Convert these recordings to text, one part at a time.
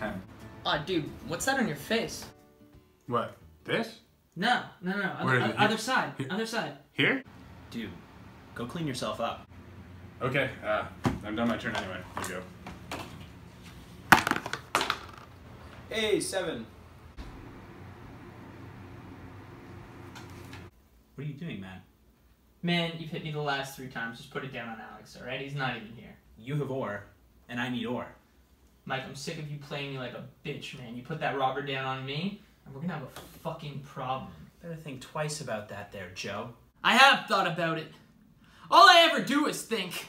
Aw, dude, what's that on your face? What? This? No, no, no, Where other, is it? other side, other side. Here? Dude, go clean yourself up. Okay, uh, I'm done my turn anyway. Here you go. Hey, seven. What are you doing, man? Man, you've hit me the last three times. Just put it down on Alex, alright? He's not even here. You have ore, and I need ore. Mike, I'm sick of you playing me like a bitch, man. You put that robber down on me, and we're gonna have a fucking problem. Better think twice about that there, Joe. I have thought about it. All I ever do is think.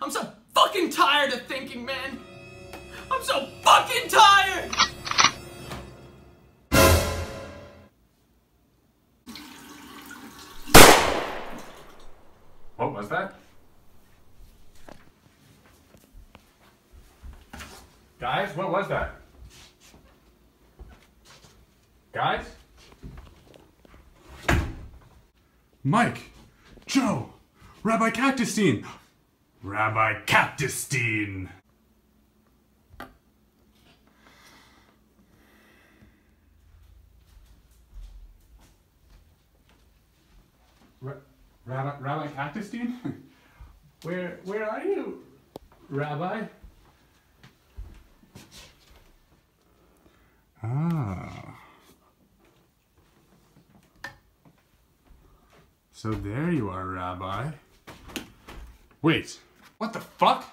I'm so fucking tired of thinking, man. I'm so fucking tired! What was that? Guys, what was that? Guys? Mike! Joe! Rabbi Cactustein! Rabbi Cactustein! Ra- Rabbi, Rabbi Cactustein? Where, where are you, Rabbi? So there you are, Rabbi. Wait, what the fuck?